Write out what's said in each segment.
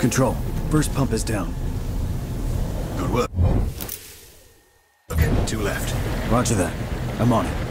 Control. First pump is down. Good work. Two left. Roger that. I'm on it.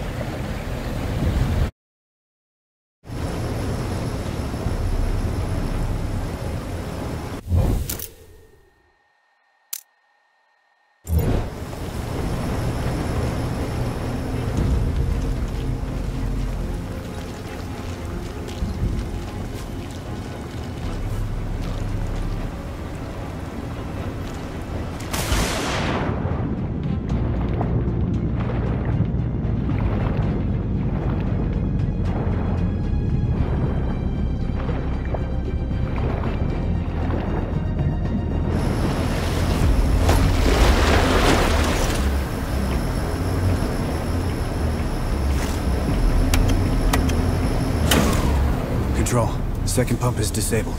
Control. Second pump is disabled.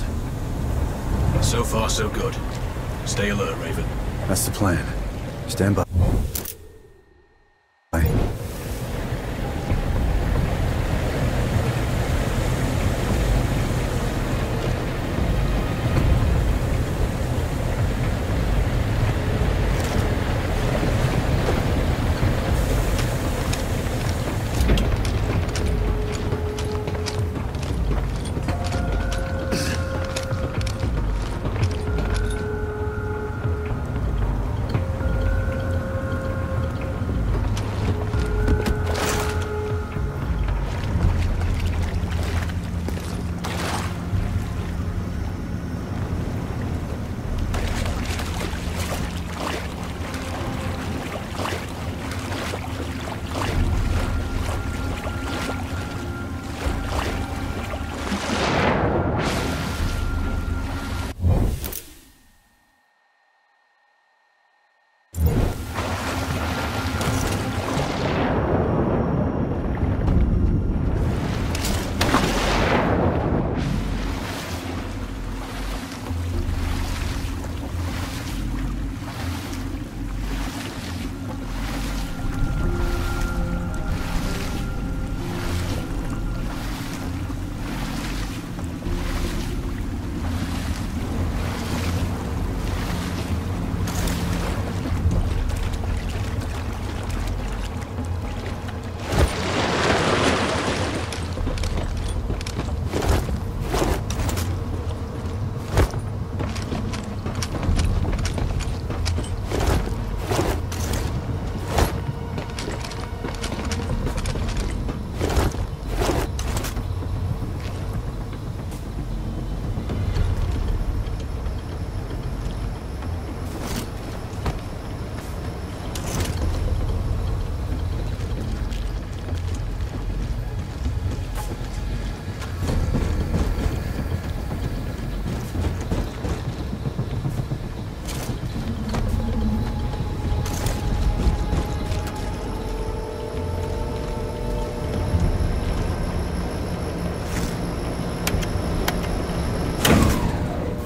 So far, so good. Stay alert, Raven. That's the plan. Stand by.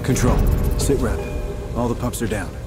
Control. Sit rep. All the pumps are down.